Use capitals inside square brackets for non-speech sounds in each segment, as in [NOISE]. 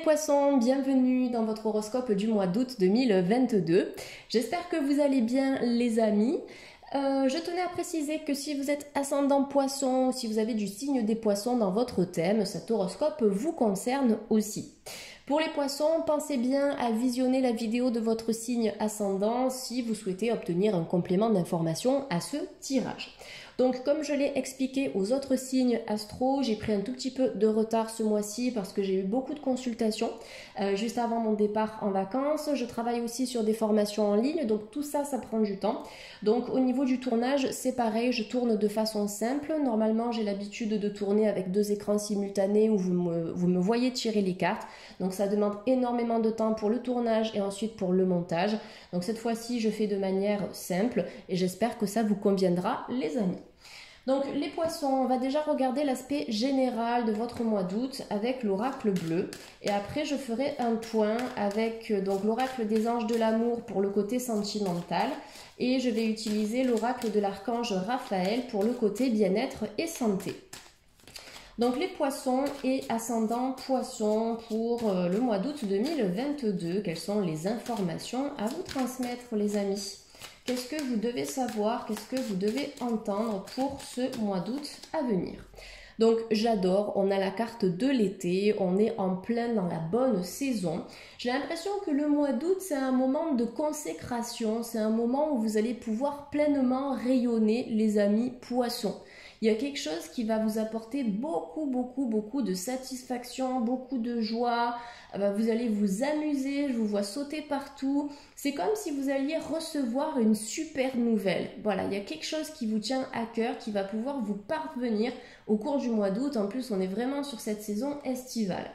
poissons, bienvenue dans votre horoscope du mois d'août 2022. J'espère que vous allez bien les amis. Euh, je tenais à préciser que si vous êtes ascendant poisson ou si vous avez du signe des poissons dans votre thème, cet horoscope vous concerne aussi. Pour les poissons, pensez bien à visionner la vidéo de votre signe ascendant si vous souhaitez obtenir un complément d'information à ce tirage. Donc comme je l'ai expliqué aux autres signes astro, j'ai pris un tout petit peu de retard ce mois-ci parce que j'ai eu beaucoup de consultations euh, juste avant mon départ en vacances. Je travaille aussi sur des formations en ligne, donc tout ça, ça prend du temps. Donc au niveau du tournage, c'est pareil, je tourne de façon simple. Normalement, j'ai l'habitude de tourner avec deux écrans simultanés où vous vous me voyez tirer les cartes. Donc ça demande énormément de temps pour le tournage et ensuite pour le montage. Donc cette fois-ci, je fais de manière simple et j'espère que ça vous conviendra les amis. Donc les poissons, on va déjà regarder l'aspect général de votre mois d'août avec l'oracle bleu. Et après, je ferai un point avec euh, l'oracle des anges de l'amour pour le côté sentimental. Et je vais utiliser l'oracle de l'archange Raphaël pour le côté bien-être et santé. Donc les poissons et ascendants poissons pour euh, le mois d'août 2022. Quelles sont les informations à vous transmettre les amis? Qu'est-ce que vous devez savoir Qu'est-ce que vous devez entendre pour ce mois d'août à venir? Donc j'adore, on a la carte de l'été, on est en plein dans la bonne saison. J'ai l'impression que le mois d'août, c'est un moment de consécration, c'est un moment où vous allez pouvoir pleinement rayonner les amis poissons. Il y a quelque chose qui va vous apporter beaucoup, beaucoup, beaucoup de satisfaction, beaucoup de joie. Ah bah, vous allez vous amuser, je vous vois sauter partout. C'est comme si vous alliez recevoir une super nouvelle. Voilà, il y a quelque chose qui vous tient à cœur, qui va pouvoir vous parvenir au cours du mois d'août. En plus, on est vraiment sur cette saison estivale.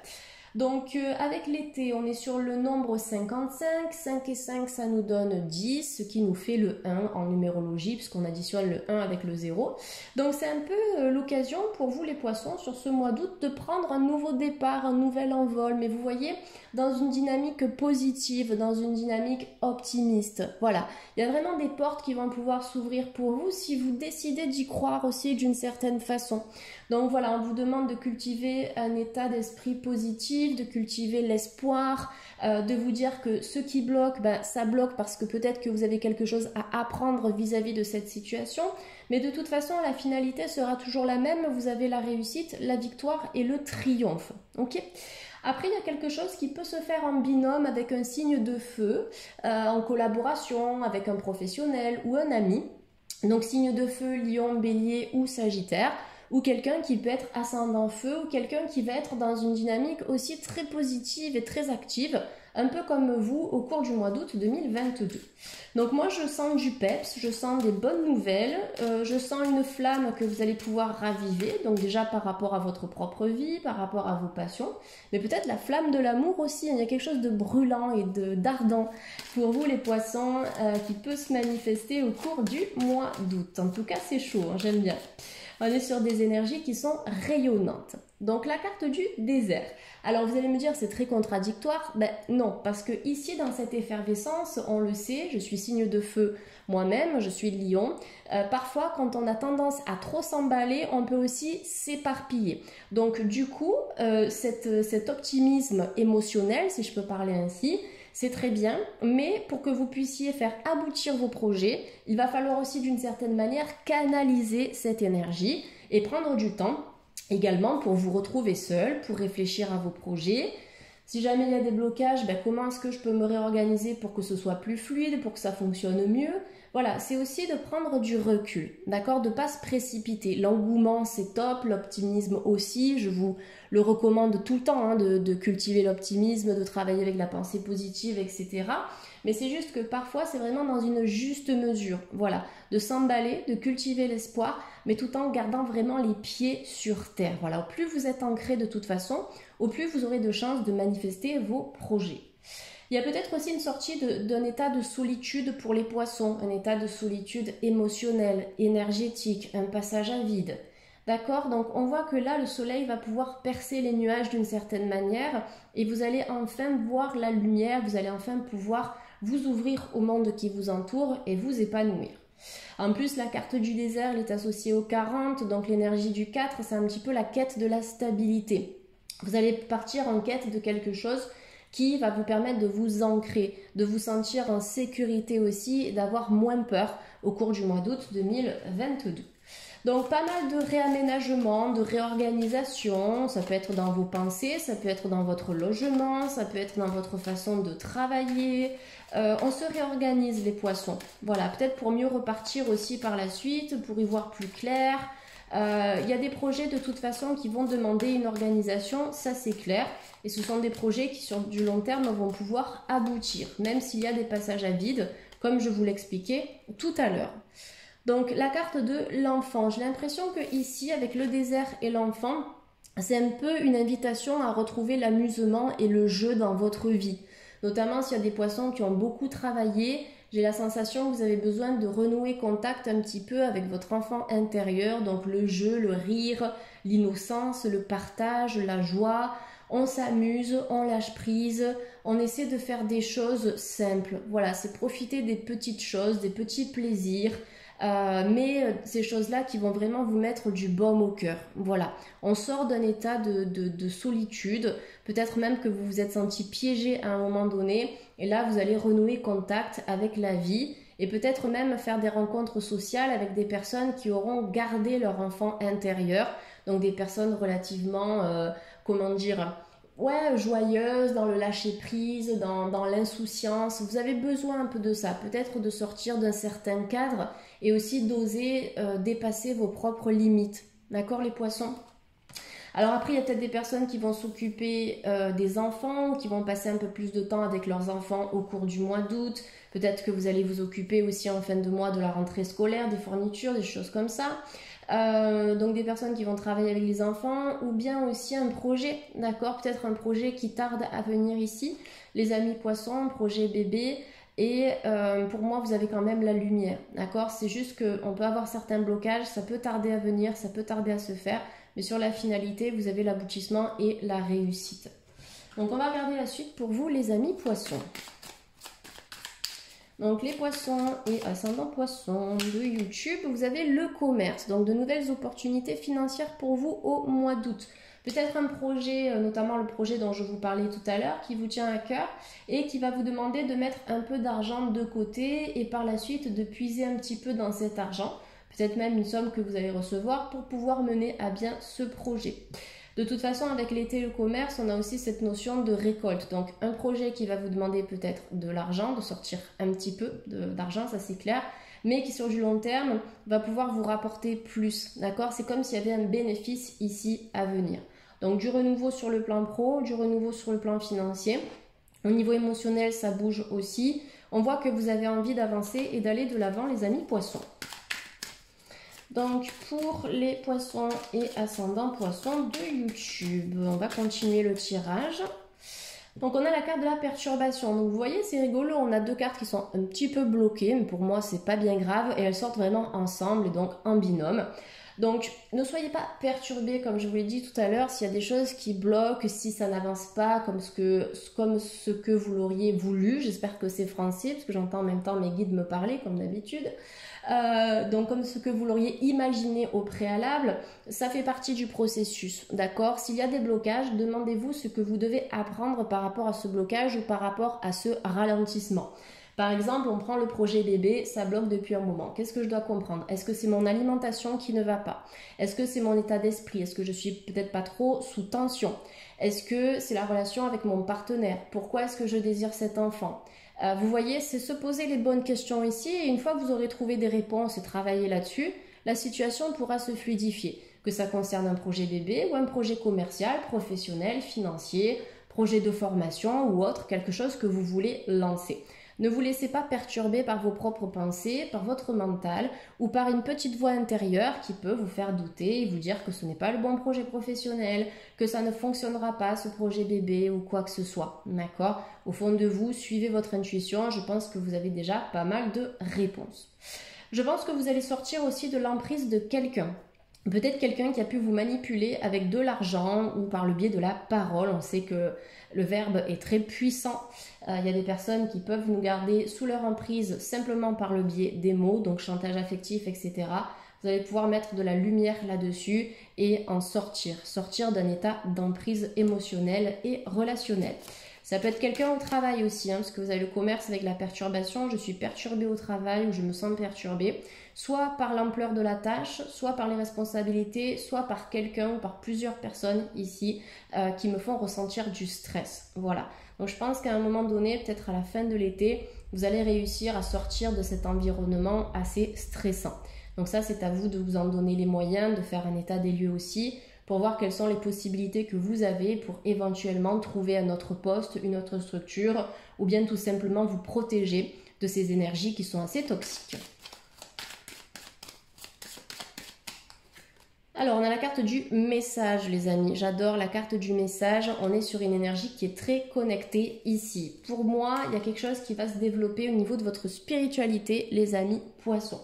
Donc euh, avec l'été, on est sur le nombre 55. 5 et 5, ça nous donne 10, ce qui nous fait le 1 en numérologie, puisqu'on additionne le 1 avec le 0. Donc c'est un peu euh, l'occasion pour vous les poissons sur ce mois d'août de prendre un nouveau départ, un nouvel envol. Mais vous voyez, dans une dynamique positive, dans une dynamique optimiste. Voilà, il y a vraiment des portes qui vont pouvoir s'ouvrir pour vous si vous décidez d'y croire aussi d'une certaine façon. Donc voilà, on vous demande de cultiver un état d'esprit positif, de cultiver l'espoir, euh, de vous dire que ce qui bloque, ben, ça bloque parce que peut-être que vous avez quelque chose à apprendre vis-à-vis de cette situation. Mais de toute façon, la finalité sera toujours la même. Vous avez la réussite, la victoire et le triomphe. Ok? Après, il y a quelque chose qui peut se faire en binôme avec un signe de feu, euh, en collaboration avec un professionnel ou un ami. Donc signe de feu, lion, bélier ou sagittaire ou quelqu'un qui peut être ascendant feu, ou quelqu'un qui va être dans une dynamique aussi très positive et très active, un peu comme vous au cours du mois d'août 2022. Donc moi je sens du peps, je sens des bonnes nouvelles, euh, je sens une flamme que vous allez pouvoir raviver, donc déjà par rapport à votre propre vie, par rapport à vos passions, mais peut-être la flamme de l'amour aussi, il y a quelque chose de brûlant et d'ardent pour vous les poissons euh, qui peut se manifester au cours du mois d'août. En tout cas c'est chaud, hein, j'aime bien on est sur des énergies qui sont rayonnantes. Donc la carte du désert. Alors vous allez me dire c'est très contradictoire. Ben non, parce que ici dans cette effervescence, on le sait, je suis signe de feu moi-même, je suis lion. Euh, parfois quand on a tendance à trop s'emballer, on peut aussi s'éparpiller. Donc du coup, euh, cet optimisme émotionnel, si je peux parler ainsi, c'est très bien, mais pour que vous puissiez faire aboutir vos projets, il va falloir aussi d'une certaine manière canaliser cette énergie et prendre du temps également pour vous retrouver seul, pour réfléchir à vos projets. Si jamais il y a des blocages, ben comment est-ce que je peux me réorganiser pour que ce soit plus fluide, pour que ça fonctionne mieux? Voilà, c'est aussi de prendre du recul, d'accord De pas se précipiter. L'engouement, c'est top, l'optimisme aussi, je vous le recommande tout le temps, hein, de, cultiver l'optimisme, de travailler avec la pensée positive, etc. Mais c'est juste que parfois, c'est vraiment dans une juste mesure, voilà, de s'emballer, de cultiver l'espoir, mais tout en gardant vraiment les pieds sur terre. Voilà, au plus vous êtes ancré de toute façon, au plus vous aurez de chances de manifester vos projets. Il y a peut-être aussi une sortie d'un état de solitude pour les poissons, un état de solitude émotionnelle, énergétique, un passage à vide. D'accord? Donc on voit que là, le soleil va pouvoir percer les nuages d'une certaine manière et vous allez enfin voir la lumière, vous allez enfin pouvoir vous ouvrir au monde qui vous entoure et vous épanouir. En plus, la carte du désert elle est associée au 40, donc l'énergie du 4, c'est un petit peu la quête de la stabilité. Vous allez partir en quête de quelque chose qui va vous permettre de vous ancrer, de vous sentir en sécurité aussi d'avoir moins peur au cours du mois d'août 2022. Donc pas mal de réaménagement, de réorganisation, ça peut être dans vos pensées, ça peut être dans votre logement, ça peut être dans votre façon de travailler. Euh, on se réorganise les poissons. Voilà, peut-être pour mieux repartir aussi par la suite, pour y voir plus clair. Euh, il y a des projets de toute façon qui vont demander une organisation, ça c'est clair. Et ce sont des projets qui sur du long terme vont pouvoir aboutir, même s'il y a des passages à vide, comme je vous l'expliquais tout à l'heure. Donc la carte de l'enfant, j'ai l'impression que ici avec le désert et l'enfant, c'est un peu une invitation à retrouver l'amusement et le jeu dans votre vie. Notamment s'il y a des poissons qui ont beaucoup travaillé, j'ai la sensation que vous avez besoin de renouer contact un petit peu avec votre enfant intérieur, donc le jeu, le rire, l'innocence, le partage, la joie. On s'amuse, on lâche prise, on essaie de faire des choses simples. Voilà, c'est profiter des petites choses, des petits plaisirs, euh, mais euh, ces choses-là qui vont vraiment vous mettre du baume au cœur. Voilà, on sort d'un état de, solitude, peut-être même que vous vous êtes senti piégé à un moment donné, et là vous allez renouer contact avec la vie. Et peut-être même faire des rencontres sociales avec des personnes qui auront gardé leur enfant intérieur, donc des personnes relativement, euh, comment dire, ouais, joyeuse, dans le lâcher prise, dans, l'insouciance. Vous avez besoin un peu de ça, peut-être de sortir d'un certain cadre et aussi d'oser euh, dépasser vos propres limites. D'accord les poissons? Alors après, il y a peut-être des personnes qui vont s'occuper euh, des enfants, qui vont passer un peu plus de temps avec leurs enfants au cours du mois d'août. Peut-être que vous allez vous occuper aussi en fin de mois de la rentrée scolaire, des fournitures, des choses comme ça. Euh, donc des personnes qui vont travailler avec les enfants ou bien aussi un projet, d'accord Peut-être un projet qui tarde à venir ici, les amis poissons, projet bébé. Et euh, pour moi, vous avez quand même la lumière, d'accord C'est juste qu'on peut avoir certains blocages, ça peut tarder à venir, ça peut tarder à se faire, mais sur la finalité, vous avez l'aboutissement et la réussite. Donc on va regarder la suite pour vous, les amis poissons. Donc les poissons et ascendant poissons de YouTube, vous avez le commerce, donc de nouvelles opportunités financières pour vous au mois d'août. Peut-être un projet, euh, notamment le projet dont je vous parlais tout à l'heure, qui vous tient à cœur et qui va vous demander de mettre un peu d'argent de côté et par la suite de puiser un petit peu dans cet argent, peut-être même une somme que vous allez recevoir pour pouvoir mener à bien ce projet. De toute façon, avec l'été et le commerce, on a aussi cette notion de récolte. Donc, un projet qui va vous demander peut-être de l'argent, de sortir un petit peu d'argent, ça c'est clair, mais qui sur du long terme va pouvoir vous rapporter plus. D'accord? C'est comme s'il y avait un bénéfice ici à venir. Donc, du renouveau sur le plan pro, du renouveau sur le plan financier. Au niveau émotionnel, ça bouge aussi. On voit que vous avez envie d'avancer et d'aller de l'avant, les amis poissons. Donc pour les poissons et ascendants poissons de YouTube, on va continuer le tirage. Donc on a la carte de la perturbation. Donc vous voyez, c'est rigolo, on a deux cartes qui sont un petit peu bloquées, mais pour moi c'est pas bien grave et elles sortent vraiment ensemble et donc en binôme. Donc ne soyez pas perturbés comme je vous l'ai dit tout à l'heure s'il y a des choses qui bloquent, si ça n'avance pas comme ce que, vous l'auriez voulu. J'espère que c'est français parce que j'entends en même temps mes guides me parler comme d'habitude. Euh, donc comme ce que vous l'auriez imaginé au préalable, ça fait partie du processus, d'accord? S'il y a des blocages, demandez-vous ce que vous devez apprendre par rapport à ce blocage ou par rapport à ce ralentissement. Par exemple, on prend le projet bébé, ça bloque depuis un moment. Qu'est-ce que je dois comprendre? Est-ce que c'est mon alimentation qui ne va pas? Est-ce que c'est mon état d'esprit? Est-ce que je suis peut-être pas trop sous tension? Est-ce que c'est la relation avec mon partenaire? Pourquoi est-ce que je désire cet enfant? Euh, vous voyez, c'est se poser les bonnes questions ici et une fois que vous aurez trouvé des réponses et travaillé là-dessus, la situation pourra se fluidifier, que ça concerne un projet bébé ou un projet commercial, professionnel, financier, projet de formation ou autre, quelque chose que vous voulez lancer. Ne vous laissez pas perturber par vos propres pensées, par votre mental ou par une petite voix intérieure qui peut vous faire douter et vous dire que ce n'est pas le bon projet professionnel, que ça ne fonctionnera pas ce projet bébé ou quoi que ce soit. D'accord? Au fond de vous, suivez votre intuition. Je pense que vous avez déjà pas mal de réponses. Je pense que vous allez sortir aussi de l'emprise de quelqu'un. Peut-être quelqu'un qui a pu vous manipuler avec de l'argent ou par le biais de la parole. On sait que le verbe est très puissant. Euh, il y a des personnes qui peuvent nous garder sous leur emprise simplement par le biais des mots, donc chantage affectif, etc. vous allez pouvoir mettre de la lumière là-dessus et en sortir, sortir d'un état d'emprise émotionnelle et relationnelle. Ça peut être quelqu'un au travail aussi, hein, parce que vous avez le commerce avec la perturbation. Je suis perturbée au travail ou je me sens perturbée, soit par l'ampleur de la tâche, soit par les responsabilités, soit par quelqu'un ou par plusieurs personnes ici euh, qui me font ressentir du stress. Voilà. Donc je pense qu'à un moment donné, peut-être à la fin de l'été, vous allez réussir à sortir de cet environnement assez stressant. Donc ça, c'est à vous de vous en donner les moyens, de faire un état des lieux aussi pour voir quelles sont les possibilités que vous avez pour éventuellement trouver un autre poste, une autre structure, ou bien tout simplement vous protéger de ces énergies qui sont assez toxiques. Alors, on a la carte du message, les amis. J'adore la carte du message. On est sur une énergie qui est très connectée ici. Pour moi, il y a quelque chose qui va se développer au niveau de votre spiritualité, les amis poissons.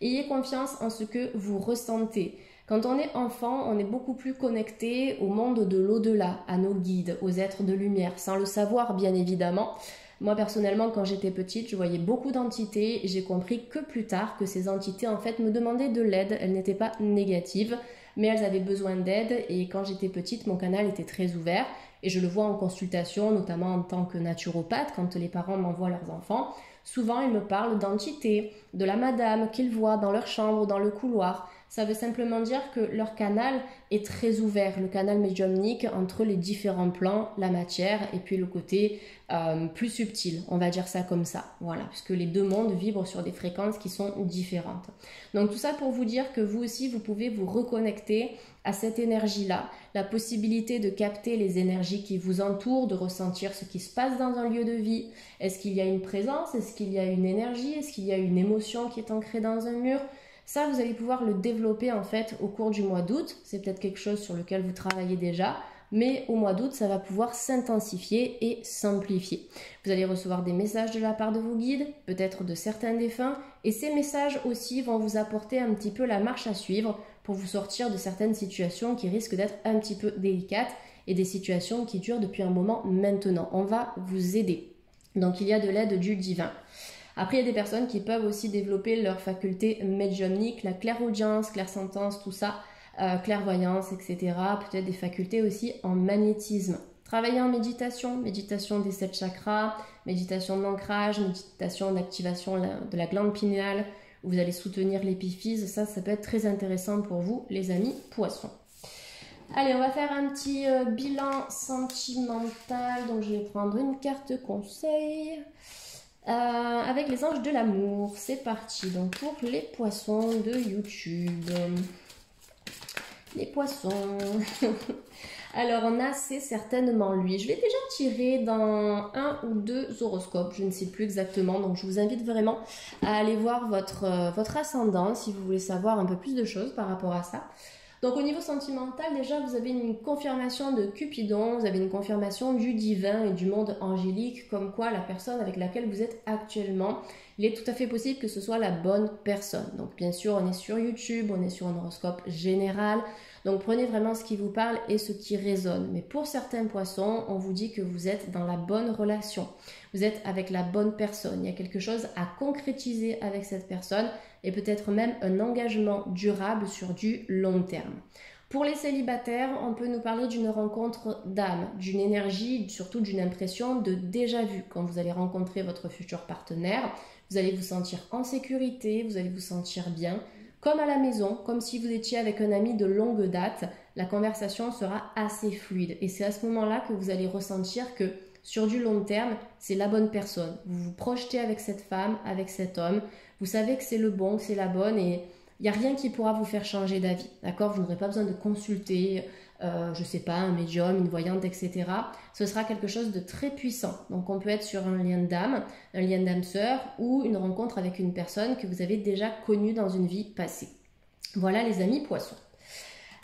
Ayez confiance en ce que vous ressentez. Quand on est enfant, on est beaucoup plus connecté au monde de l'au-delà, à nos guides, aux êtres de lumière, sans le savoir bien évidemment. Moi personnellement, quand j'étais petite, je voyais beaucoup d'entités j'ai compris que plus tard que ces entités en fait me demandaient de l'aide. Elles n'étaient pas négatives, mais elles avaient besoin d'aide et quand j'étais petite, mon canal était très ouvert et je le vois en consultation, notamment en tant que naturopathe, quand les parents m'envoient leurs enfants. Souvent, ils me parlent d'entités, de la madame qu'ils voient dans leur chambre dans le couloir. Ça veut simplement dire que leur canal est très ouvert, le canal médiumnique entre les différents plans, la matière et puis le côté euh, plus subtil, on va dire ça comme ça. Voilà, puisque les deux mondes vibrent sur des fréquences qui sont différentes. Donc tout ça pour vous dire que vous aussi, vous pouvez vous reconnecter à cette énergie-là, la possibilité de capter les énergies qui vous entourent, de ressentir ce qui se passe dans un lieu de vie. Est-ce qu'il y a une présence? Est-ce qu'il y a une énergie? Est-ce qu'il y a une émotion qui est ancrée dans un mur? Ça, vous allez pouvoir le développer en fait au cours du mois d'août. C'est peut-être quelque chose sur lequel vous travaillez déjà, mais au mois d'août, ça va pouvoir s'intensifier et s'amplifier. Vous allez recevoir des messages de la part de vos guides, peut-être de certains défunts, et ces messages aussi vont vous apporter un petit peu la marche à suivre pour vous sortir de certaines situations qui risquent d'être un petit peu délicates et des situations qui durent depuis un moment maintenant. On va vous aider. Donc il y a de l'aide du divin. Après, il y a des personnes qui peuvent aussi développer leur faculté médiumnique, la clairaudience, clairsentence, tout ça, euh, clairvoyance, etc. Peut-être des facultés aussi en magnétisme. Travailler en méditation, méditation des sept chakras, méditation d'ancrage, méditation d'activation de la glande pinéale, où vous allez soutenir l'épiphyse. Ça, ça peut être très intéressant pour vous, les amis poissons. Allez, on va faire un petit euh, bilan sentimental. Donc, je vais prendre une carte conseil. Euh, avec les anges de l'amour. C'est parti. Donc pour les poissons de YouTube. Les poissons. [LAUGHS] Alors on a c'est certainement lui. Je vais déjà tirer dans un ou deux horoscopes, je ne sais plus exactement. Donc je vous invite vraiment à aller voir votre, euh, votre ascendant si vous voulez savoir un peu plus de choses par rapport à ça. Donc au niveau sentimental, déjà, vous avez une confirmation de Cupidon, vous avez une confirmation du divin et du monde angélique, comme quoi la personne avec laquelle vous êtes actuellement, il est tout à fait possible que ce soit la bonne personne. Donc bien sûr, on est sur YouTube, on est sur un horoscope général. Donc prenez vraiment ce qui vous parle et ce qui résonne. Mais pour certains poissons, on vous dit que vous êtes dans la bonne relation. Vous êtes avec la bonne personne. Il y a quelque chose à concrétiser avec cette personne et peut-être même un engagement durable sur du long terme. Pour les célibataires, on peut nous parler d'une rencontre d'âme, d'une énergie, surtout d'une impression de déjà vu. Quand vous allez rencontrer votre futur partenaire, vous allez vous sentir en sécurité, vous allez vous sentir bien, comme à la maison, comme si vous étiez avec un ami de longue date. La conversation sera assez fluide et c'est à ce moment-là que vous allez ressentir que sur du long terme, c'est la bonne personne. Vous vous projetez avec cette femme, avec cet homme, vous savez que c'est le bon, que c'est la bonne et il n'y a rien qui pourra vous faire changer d'avis. D'accord? Vous n'aurez pas besoin de consulter, euh, je sais pas, un médium, une voyante, etc. Ce sera quelque chose de très puissant. Donc on peut être sur un lien d'âme, un lien d'âme sœur ou une rencontre avec une personne que vous avez déjà connue dans une vie passée. Voilà les amis poissons.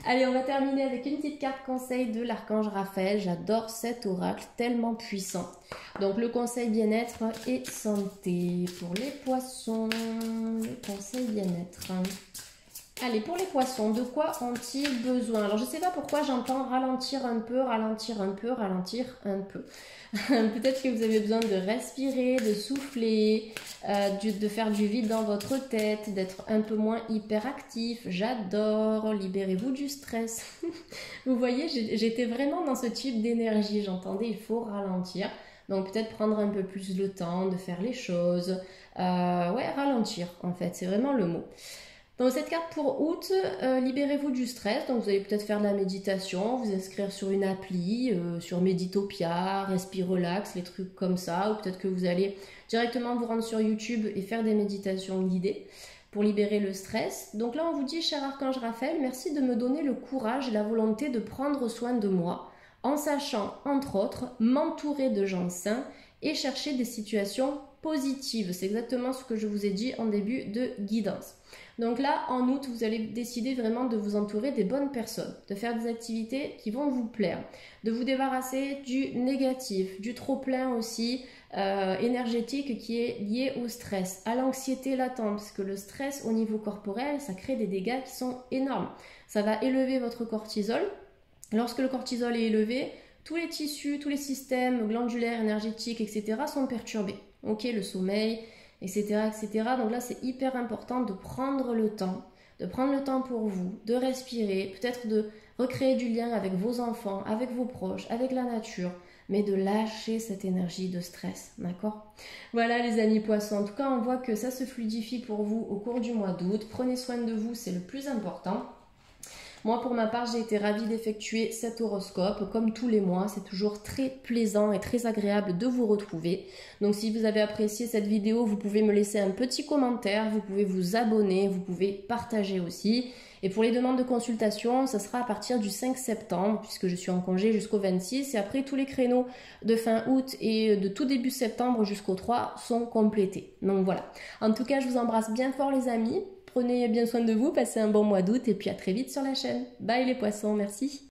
Allez, on va terminer avec une petite carte conseil de l'archange Raphaël. J'adore cet oracle tellement puissant. Donc le conseil bien-être et santé pour les poissons. Le conseil bien-être. Allez, pour les poissons, de quoi ont-ils besoin? Alors, je ne sais pas pourquoi j'entends ralentir un peu, ralentir un peu, ralentir un peu. [LAUGHS] Peut-être que vous avez besoin de respirer, de souffler, euh, de faire du vide dans votre tête, d'être un peu moins hyperactif. J'adore, libérez-vous du stress. [LAUGHS] vous voyez, j'étais vraiment dans ce type d'énergie. J'entendais, il faut ralentir. Donc peut-être prendre un peu plus le temps de faire les choses. Euh, ouais, ralentir en fait, c'est vraiment le mot. Dans cette carte pour août, euh, libérez-vous du stress. Donc vous allez peut-être faire de la méditation, vous inscrire sur une appli, euh, sur Meditopia, Respire Relax, les trucs comme ça. Ou peut-être que vous allez directement vous rendre sur YouTube et faire des méditations guidées pour libérer le stress. Donc là, on vous dit, cher Archange Raphaël, merci de me donner le courage et la volonté de prendre soin de moi, en sachant, entre autres, m'entourer de gens sains et chercher des situations positives. C'est exactement ce que je vous ai dit en début de guidance. Donc là, en août, vous allez décider vraiment de vous entourer des bonnes personnes, de faire des activités qui vont vous plaire, de vous débarrasser du négatif, du trop-plein aussi euh, énergétique qui est lié au stress, à l'anxiété latente, parce que le stress au niveau corporel, ça crée des dégâts qui sont énormes. Ça va élever votre cortisol. Lorsque le cortisol est élevé, tous les tissus, tous les systèmes glandulaires, énergétiques, etc. sont perturbés. Ok, le sommeil, etc., etc. Donc là, c'est hyper important de prendre le temps, de prendre le temps pour vous, de respirer, peut-être de recréer du lien avec vos enfants, avec vos proches, avec la nature, mais de lâcher cette énergie de stress, d'accord? Voilà les amis poissons, en tout cas on voit que ça se fluidifie pour vous au cours du mois d'août. Prenez soin de vous, c'est le plus important. Moi, pour ma part, j'ai été ravie d'effectuer cet horoscope. Comme tous les mois, c'est toujours très plaisant et très agréable de vous retrouver. Donc, si vous avez apprécié cette vidéo, vous pouvez me laisser un petit commentaire, vous pouvez vous abonner, vous pouvez partager aussi. Et pour les demandes de consultation, ça sera à partir du 5 septembre, puisque je suis en congé jusqu'au 26. Et après, tous les créneaux de fin août et de tout début septembre jusqu'au 3 sont complétés. Donc voilà. En tout cas, je vous embrasse bien fort les amis. Prenez bien soin de vous, passez un bon mois d'août et puis à très vite sur la chaîne. Bye les poissons, merci.